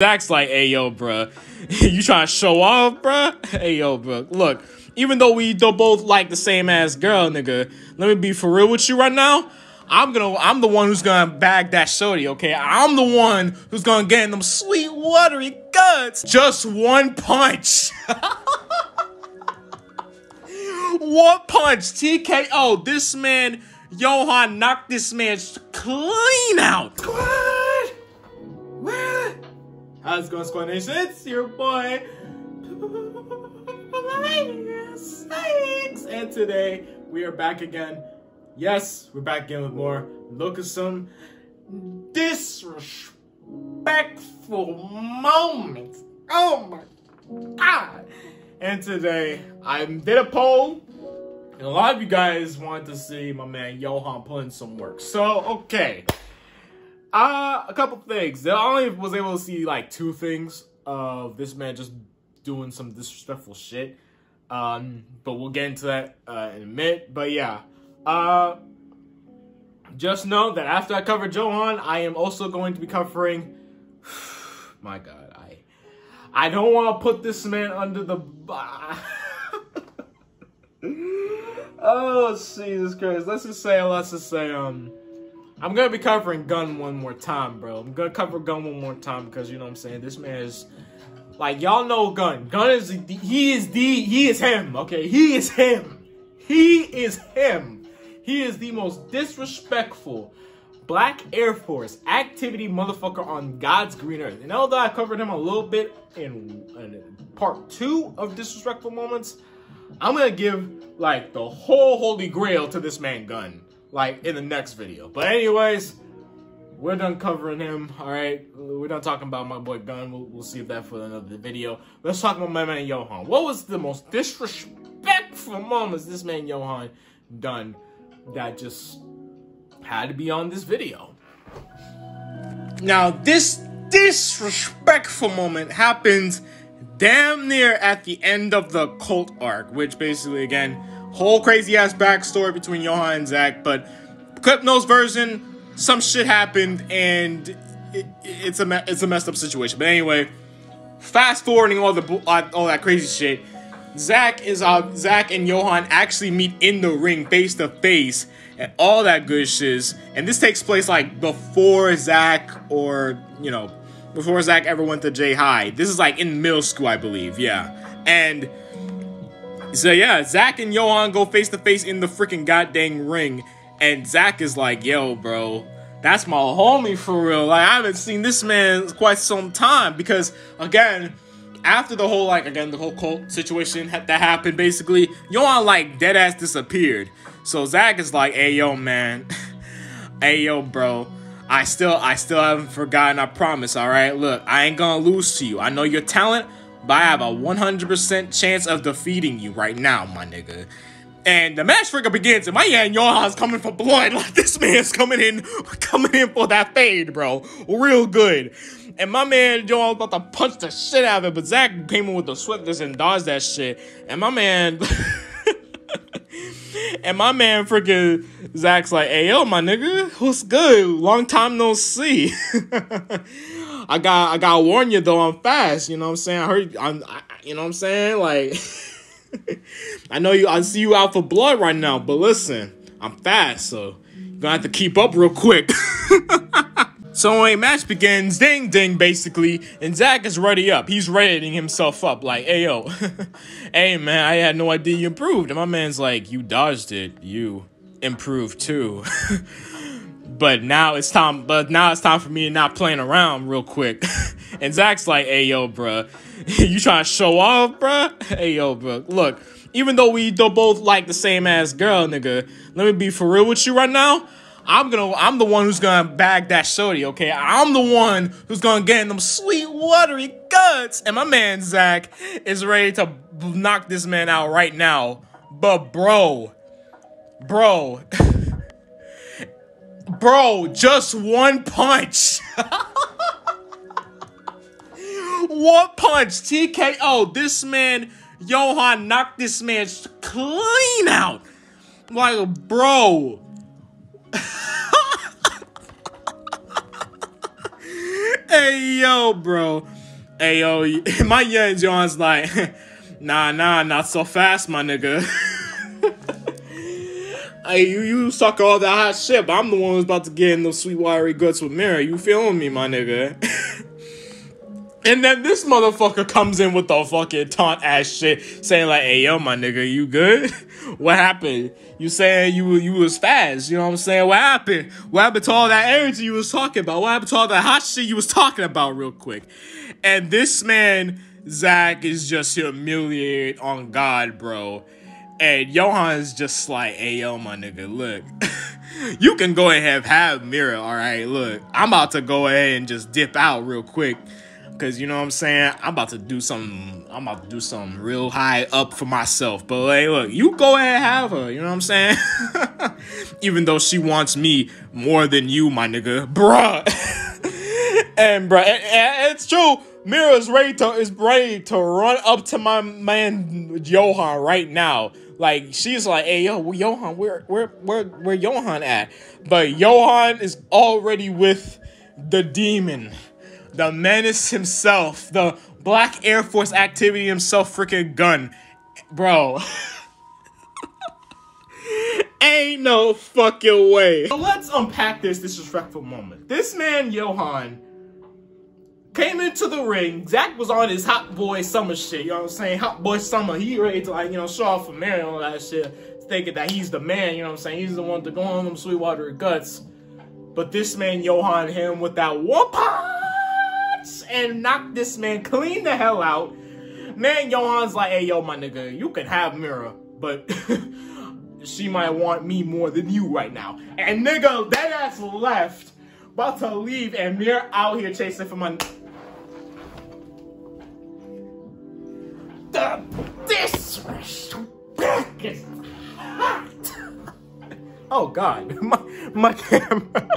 Zach's like, hey, yo, bruh, you trying to show off, bruh? Hey, yo, bruh, look, even though we don't both like the same ass girl, nigga, let me be for real with you right now. I'm gonna, I'm the one who's gonna bag that shorty, okay? I'm the one who's gonna get in them sweet, watery guts. Just one punch. one punch, TKO. Oh, this man, Johan, knocked this man clean out. How's it going, Squad Nation? It's your boy, Sykes. And today, we are back again. Yes, we're back again with more. Some disrespectful moments. Oh my god. And today, I did a poll. And a lot of you guys wanted to see my man Johan put in some work. So, okay. Uh, a couple things. I only was able to see like two things of this man just doing some disrespectful shit. Um, but we'll get into that uh, in a minute. But yeah, uh, just know that after I cover Johan, I am also going to be covering. My God, I I don't want to put this man under the. oh Jesus Christ! Let's just say, let's just say, um. I'm gonna be covering Gun one more time, bro. I'm gonna cover Gun one more time because you know what I'm saying. This man is like y'all know Gun. Gun is he is the he is him. Okay, he is him. He is him. He is the most disrespectful Black Air Force activity motherfucker on God's green earth. And although I covered him a little bit in, in part two of disrespectful moments, I'm gonna give like the whole holy grail to this man Gun like in the next video. But anyways, we're done covering him. All right, we're done talking about my boy Gun. We'll, we'll see if that for another video. Let's talk about my man Johan. What was the most disrespectful moments this man Johan done that just had to be on this video? Now this disrespectful moment happens damn near at the end of the cult arc, which basically again whole crazy ass backstory between Johan and Zach, but Clip Notes version, some shit happened and it, it's a it's a messed up situation. But anyway, fast forwarding all the all that crazy shit, Zach is uh Zach and Johan actually meet in the ring face to face and all that good shit. And this takes place like before Zach or you know before Zach ever went to J High. This is like in middle school, I believe. Yeah, and so yeah, Zach and Johan go face to face in the freaking goddamn ring, and Zach is like, "Yo, bro, that's my homie for real. Like I haven't seen this man quite some time because again." After the whole like again the whole cult situation that happened, basically, Johan like dead ass disappeared. So Zach is like, "Hey yo, man, hey yo, bro, I still I still haven't forgotten. I promise. All right, look, I ain't gonna lose to you. I know your talent but I have a 100% chance of defeating you right now, my nigga. And the match freaking begins, and my man Johan's coming for blood. Like this man's coming in, coming in for that fade, bro. Real good. And my man Johan's about to punch the shit out of it, but Zach came in with the swiftness and dodged that shit. And my man, and my man freaking Zach's like, "Hey yo, my nigga, what's good? Long time no see." I got I gotta warn you though, I'm fast. You know what I'm saying? I heard I'm I, you know what I'm saying? Like I know you I see you out for blood right now, but listen, I'm fast, so you're gonna have to keep up real quick. so a match begins, ding ding basically, and Zach is ready up. He's readying himself up, like, hey yo, hey man, I had no idea you improved. And my man's like, you dodged it, you improved too. But now it's time. But now it's time for me to not playing around real quick. and Zach's like, "Hey, yo, bro, you trying to show off, bro? Hey, yo, bro, look." Even though we don't both like the same ass girl, nigga, let me be for real with you right now. I'm gonna, I'm the one who's gonna bag that shorty, okay? I'm the one who's gonna get in them sweet watery guts, and my man Zach is ready to knock this man out right now. But bro, bro. Bro, just one punch. one punch. TKO. Oh, this man, Johan, knocked this man clean out. Like, bro. hey, yo, bro. Hey yo, my young John's like, nah, nah, not so fast, my nigga. Hey, you you suck all that hot shit, but I'm the one who's about to get in those sweet watery guts with Mira. You feeling me, my nigga? and then this motherfucker comes in with the fucking taunt ass shit, saying like, "Hey yo, my nigga, you good? what happened? You saying you you was fast? You know what I'm saying? What happened? What happened to all that energy you was talking about? What happened to all that hot shit you was talking about, real quick?" And this man, Zach, is just humiliated on God, bro. And Johan's just like, hey, yo, my nigga, look. you can go ahead and have Mira, all right? Look, I'm about to go ahead and just dip out real quick. Cause you know what I'm saying? I'm about to do something. I'm about to do something real high up for myself. But hey, look, you go ahead and have her. You know what I'm saying? Even though she wants me more than you, my nigga, bruh. and bruh, it's true. Mira's ready to is ready to run up to my man Johan right now. Like she's like, "Hey yo, Johan, where where where where Johan at?" But Johan is already with the demon, the menace himself, the Black Air Force activity himself, freaking gun, bro. Ain't no fucking way. So let's unpack this disrespectful moment. This man, Johan came into the ring. Zach was on his hot boy summer shit. You know what I'm saying? Hot boy summer. He ready to like, you know, show off for Mary and all that shit. Thinking that he's the man, you know what I'm saying? He's the one to go on them Sweetwater guts. But this man, Johan, him with that one punch and knocked this man clean the hell out. Man, Johan's like, hey, yo, my nigga, you can have Mira, but she might want me more than you right now. And nigga, that ass left, about to leave, and Mira out here chasing for my the disrespect is hot. Oh God, my my camera.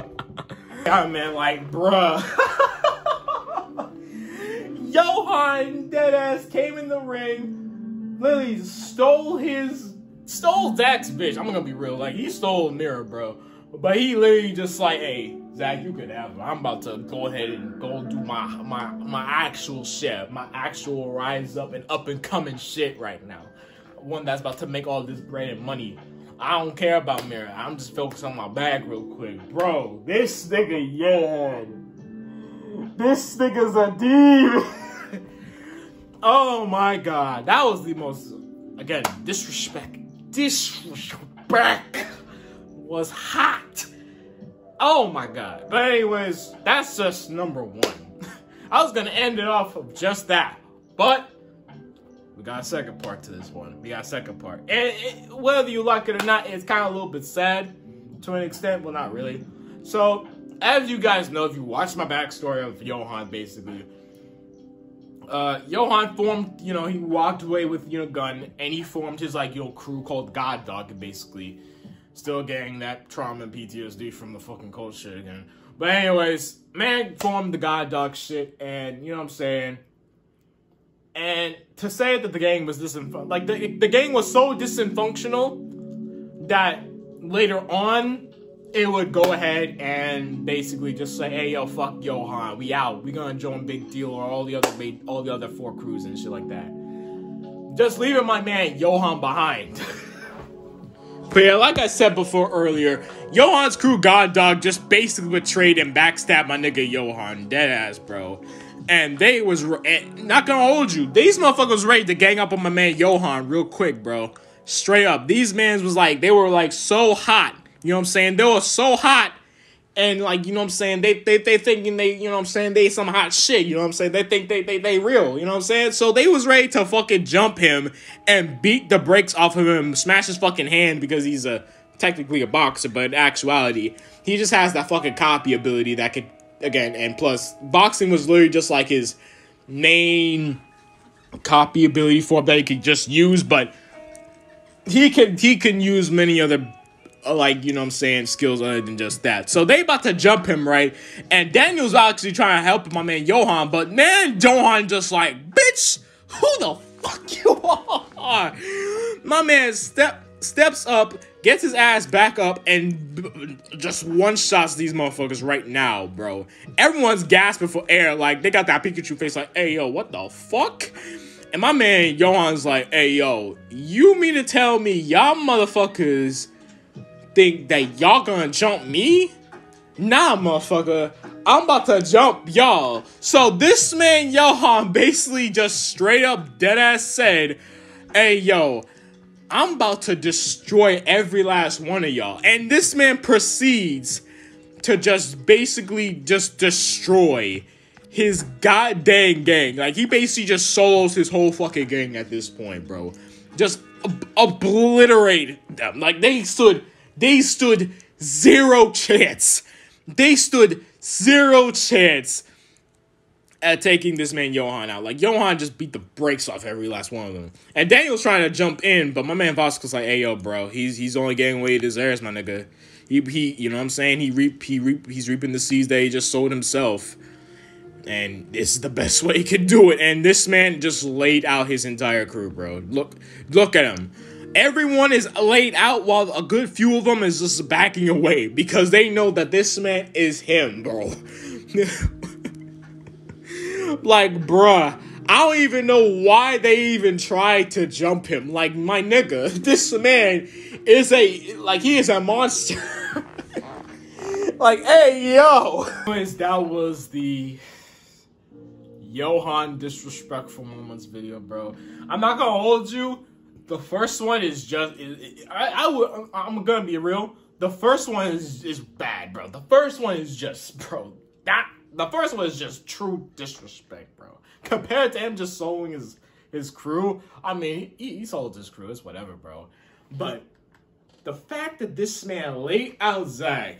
I mean, like, bruh. Johan deadass came in the ring, Lily stole his, stole Zach's bitch. I'm gonna be real, like he stole Mira, bro. But he literally just like, hey, Zach, you could have I'm about to go ahead and go do my my my actual shit, my actual rise up and up and coming shit right now. One that's about to make all this bread and money. I don't care about Mira. I'm just focused on my bag real quick. Bro, this nigga, yeah. This nigga's a demon. oh my god. That was the most, again, disrespect. Disrespect was hot. Oh my god. But anyways, that's just number one. I was gonna end it off of just that. But we got a second part to this one. We got a second part. And it, whether you like it or not, it's kind of a little bit sad to an extent. Well, not really. So, as you guys know, if you watched my backstory of Johan, basically, uh, Johan formed, you know, he walked away with, you know, gun, and he formed his, like, you know, crew called God Dog, basically still getting that trauma and PTSD from the fucking cold shit again. But anyways, man formed the god dog shit, and you know what I'm saying. And to say that the gang was disinfunctional, like the the gang was so dysfunctional that later on it would go ahead and basically just say, "Hey, yo, fuck Johan, we out. We gonna join Big Deal or all the other all the other four crews and shit like that." Just leaving my man Johan behind. But yeah, like I said before earlier, Johan's crew God Dog just basically betrayed and backstabbed my nigga Johan, dead ass, bro. And they was not gonna hold you. These motherfuckers ready to gang up on my man Johan real quick, bro. Straight up, these mans was like they were like so hot. You know what I'm saying? They were so hot and like you know what I'm saying? They they they thinking they you know what I'm saying? They some hot shit you know what I'm saying? They think they they they real you know what I'm saying? So they was ready to fucking jump him and beat the brakes off of him smash his fucking hand because he's a technically a boxer but in actuality he just has that fucking copy ability that could again and plus boxing was literally just like his main copy ability for that he could just use but he can he can use many other Uh, like you know I'm saying skills other than just that. So they about to jump him right, and Daniel's actually trying to help my man Johan, but man Johan just like bitch, who the fuck you are? My man step steps up, gets his ass back up and just one shots these motherfuckers right now, bro. Everyone's gasping for air, like they got that Pikachu face, like, hey yo, what the fuck? And my man Johan's like, hey yo, you mean to tell me y'all motherfuckers think that y'all gonna jump me? Nah, motherfucker. I'm about to jump y'all. So this man Johan basically just straight up deadass said, hey yo, I'm about to destroy every last one of y'all. And this man proceeds to just basically just destroy his goddamn gang. Like he basically just solos his whole fucking gang at this point, bro. Just ob- obliterate them. Like they stood they stood zero chance. They stood zero chance at taking this man Johan out. Like Johan just beat the brakes off every last one of them. And Daniel's trying to jump in, but my man Vasco's like, "Hey yo, bro, he's he's only getting what he deserves, my nigga. He he, you know what I'm saying? He reap he reap he's reaping the seeds that he just sowed himself." And this is the best way he could do it. And this man just laid out his entire crew, bro. Look, look at him. Everyone is laid out while a good few of them is just backing away because they know that this man is him, bro. like, bruh, I don't even know why they even tried to jump him. Like, my nigga, this man is a like he is a monster. like, hey yo. That was the Johan disrespectful moments video, bro. I'm not gonna hold you. The first one is just I, I would I'm gonna be real. The first one is is bad, bro. The first one is just bro. That the first one is just true disrespect, bro. Compared to him just soloing his his crew, I mean he, he sold his crew, it's whatever, bro. But the fact that this man laid out Zach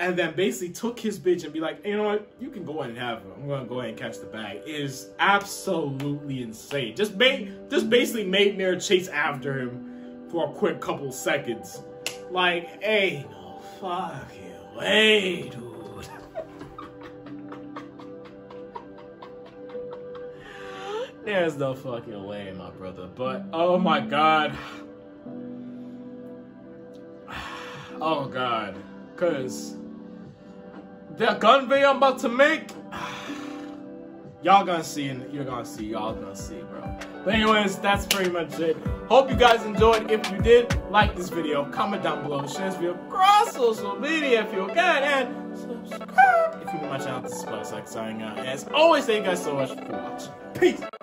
and then basically took his bitch and be like, you know what, you can go ahead and have her. I'm gonna go ahead and catch the bag. Is absolutely insane. Just just basically made Nair chase after him for a quick couple seconds. Like, hey, no fucking way, dude. There's no fucking way, my brother. But oh my god. Oh god. Cause the gun video I'm about to make, y'all gonna see and you're gonna see, y'all gonna see, bro. But anyways, that's pretty much it. Hope you guys enjoyed. If you did, like this video, comment down below, share this video across social media if you can, and subscribe if you're my channel. This is Spice like signing out. As always, thank you guys so much for watching. Peace.